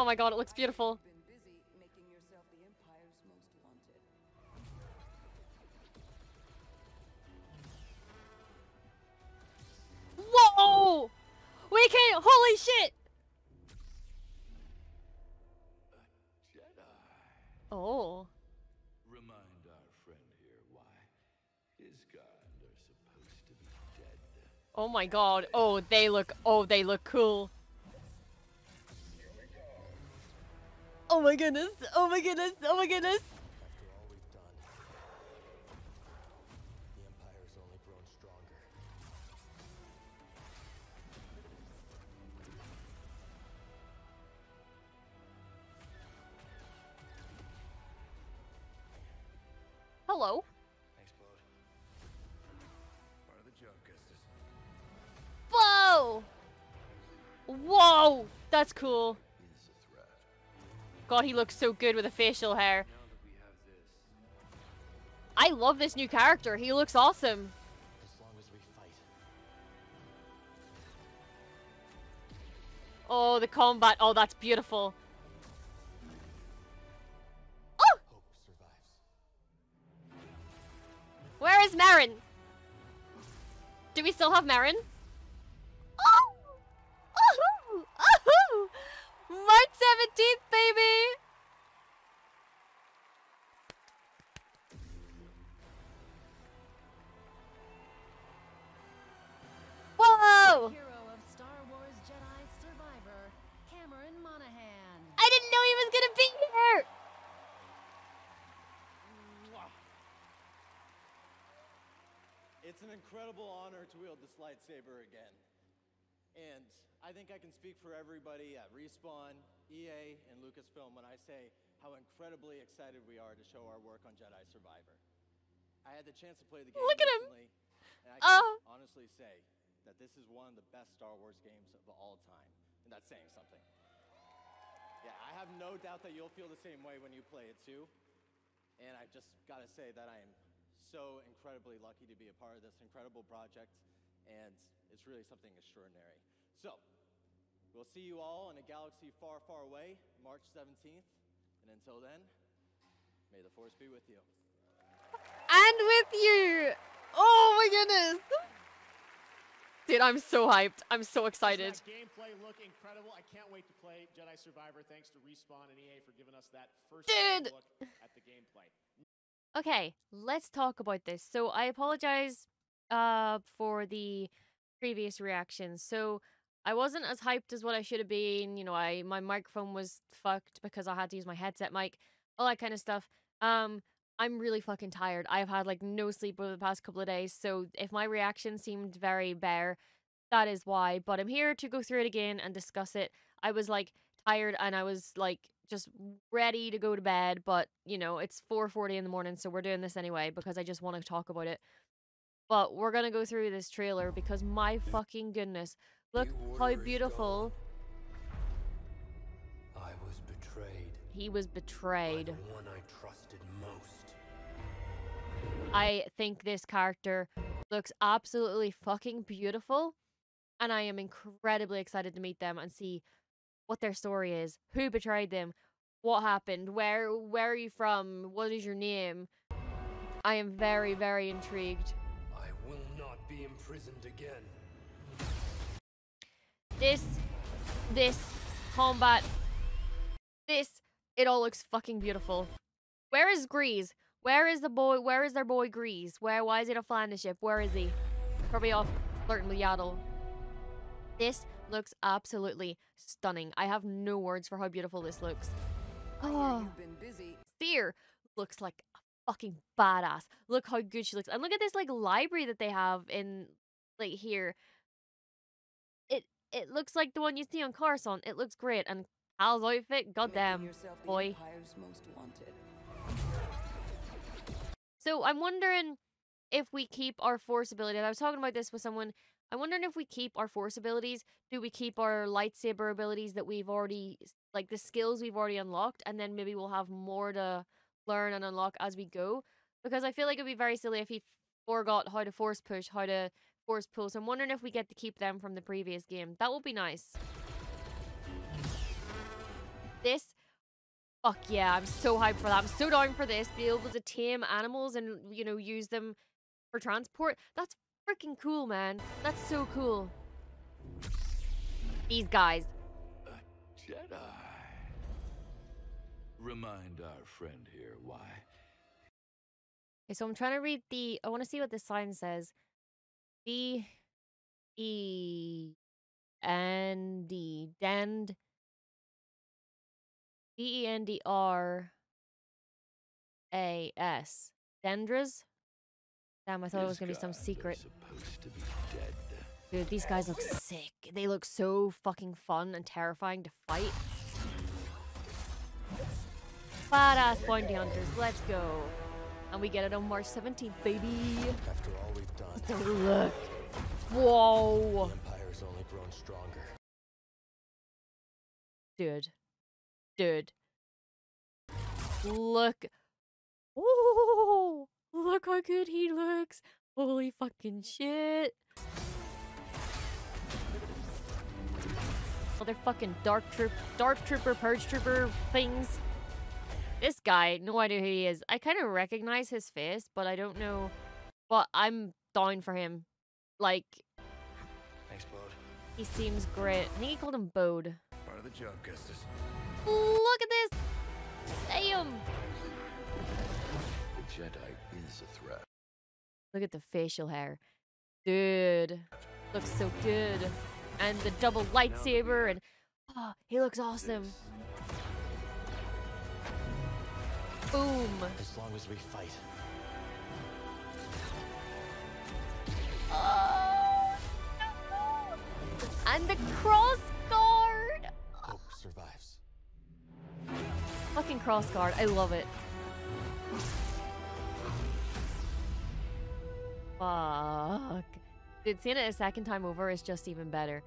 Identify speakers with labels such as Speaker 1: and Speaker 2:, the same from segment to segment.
Speaker 1: Oh my god, it looks beautiful. Whoa! We can holy shit! Oh.
Speaker 2: Remind our friend here why his kind are supposed to be dead.
Speaker 1: Oh my god. Oh, they look oh, they look cool. Oh my goodness. Oh my goodness. Oh my goodness.
Speaker 3: After all we've done, the Empire's only grown stronger.
Speaker 1: Hello.
Speaker 2: Thanks, Part of the job, Kestis.
Speaker 1: Whoa! Whoa! That's cool. God, he looks so good with the facial hair. I love this new character. He looks awesome.
Speaker 3: As as
Speaker 1: Oh, the combat. Oh, that's beautiful. Oh! Where is Merrin? Do we still have Merrin? 17th, baby! Whoa!
Speaker 4: Hero of Star Wars Jedi Survivor, Cameron Monaghan.
Speaker 1: I didn't know he was gonna be here!
Speaker 5: It's an incredible honor to wield this lightsaber again. And I think I can speak for everybody at Respawn, EA, and Lucasfilm when I say how incredibly excited we are to show our work on Jedi Survivor. I had the chance to play the game
Speaker 1: Look at him.
Speaker 5: recently, and I can
Speaker 1: Uh.
Speaker 5: honestly say that this is one of the best Star Wars games of all time, and that's saying something. Yeah, I have no doubt that you'll feel the same way when you play it too. And I just gotta say that I am so incredibly lucky to be a part of this incredible project, and it's really something extraordinary. So, we'll see you all in a galaxy far, far away, March 17th. And until then, may the Force be with you.
Speaker 1: And with you! Oh my goodness! Dude, I'm so hyped. I'm so excited.
Speaker 6: That gameplay look incredible? I can't wait to play Jedi Survivor. Thanks to Respawn and EA for giving us that first
Speaker 1: Dude.
Speaker 6: look at the gameplay.
Speaker 1: Okay, let's talk about this. So I apologize uh for the previous reactions. So I wasn't as hyped as what I should have been. You know, I my microphone was fucked because I had to use my headset mic, all that kind of stuff. Um I'm really fucking tired. I've had like no sleep over the past couple of days. So if my reaction seemed very bare, that is why. But I'm here to go through it again and discuss it. I was like tired and I was like just ready to go to bed, but you know, it's 4:40 in the morning, so we're doing this anyway because I just want to talk about it. But we're going to go through this trailer because my fucking goodness, look how beautiful
Speaker 3: I was betrayed
Speaker 1: he was betrayed.
Speaker 3: the one I trusted most.
Speaker 1: I think this character looks absolutely fucking beautiful. And I am incredibly excited to meet them and see what their story is. Who betrayed them? What happened? Where where are you from? What is your name? I am very, very intrigued.
Speaker 3: Imprisoned again.
Speaker 1: This this combat this it all looks fucking beautiful. Where is Greez? Where is the boy where is their boy Greez? Where why is he not flying the ship? Where is he? Probably off flirting with Yaddle. This looks absolutely stunning. I have no words for how beautiful this looks. Oh, Cere looks like a fucking badass. Look how good she looks. And look at this like library that they have in like here. It it looks like the one you see on Coruscant. It looks great. And Cal's outfit, goddamn boy. So I'm wondering if we keep our force abilities. I was talking about this with someone. I'm wondering if we keep our force abilities. Do we keep our lightsaber abilities that we've already, like the skills we've already unlocked, and then maybe we'll have more to learn and unlock as we go? Because I feel like it'd be very silly if he forgot how to force push, how to force pull. So I'm wondering if we get to keep them from the previous game. That would be nice. this fuck yeah, I'm so hyped for that. I'm so down for this. Be able to tame animals and you know use them for transport. That's freaking cool, man. That's so cool. These guys.
Speaker 2: Jedi. Remind our friend here why.
Speaker 1: Okay, so I'm trying to read the. I want to see what the sign says. B E N D Dend D E N D R A S Dendras. Damn, I thought it was gonna be some secret.
Speaker 2: Supposed to be dead.
Speaker 1: Dude, these guys look sick. They look so fucking fun and terrifying to fight. Badass bounty hunters, let's go. And we get it on March 17th, baby.
Speaker 3: After all we've
Speaker 1: The look. Whoa.
Speaker 3: Empire's only grown stronger.
Speaker 1: Dude. Dude. Look. Oh, look how good he looks. Holy fucking shit. Other fucking dark troop, dark trooper, purge trooper things. This guy, no idea who he is. I kind of recognize his face, but I don't know. But I'm down for him. Like,
Speaker 3: Thanks, Bode.
Speaker 1: he seems great. I think he called him Bode.
Speaker 3: Part of the job, Kestis.
Speaker 1: Look at this! Damn!
Speaker 2: The Jedi is a threat.
Speaker 1: Look at the facial hair. Dude. Looks so good. And the double lightsaber and oh, he looks awesome. Boom.
Speaker 3: As long as we fight.
Speaker 1: Oh, no. And the cross guard.
Speaker 3: Hope survives.
Speaker 1: Fucking cross guard. I love it. Fuck. Dude, seeing it a second time over is just even better.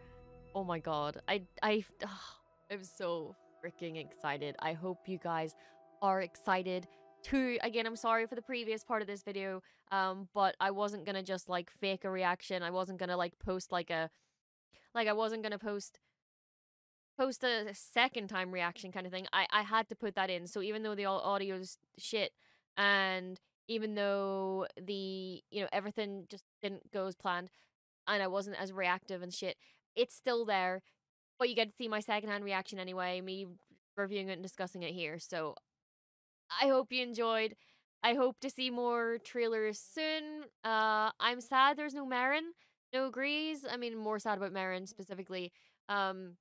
Speaker 1: Oh my god. I I I'm so freaking excited. I hope you guys are excited too. Again, I'm sorry for the previous part of this video. Um, but I wasn't gonna just like fake a reaction. I wasn't gonna like post like a like I wasn't gonna post post a second time reaction kind of thing. I I had to put that in. So even though the au- audio's shit and even though the you know everything just didn't go as planned and I wasn't as reactive and shit, it's still there. But you get to see my secondhand reaction anyway, me reviewing it and discussing it here. So I hope you enjoyed. I hope to see more trailers soon. Uh I'm sad there's no Merrin, no Greez. I mean more sad about Merrin specifically. Um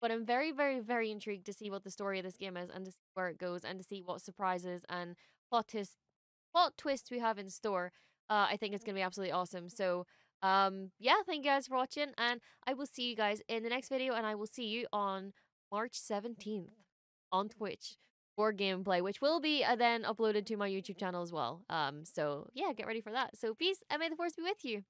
Speaker 1: but I'm very, very, very intrigued to see what the story of this game is and to see where it goes and to see what surprises and plot twists, plot twists we have in store. Uh, I think it's gonna be absolutely awesome. So, um, yeah, thank you guys for watching, and I will see you guys in the next video, and I will see you on March 17th on Twitch for gameplay, which will be uh, then uploaded to my YouTube channel as well. Um, so yeah, get ready for that. So peace, and may the force be with you.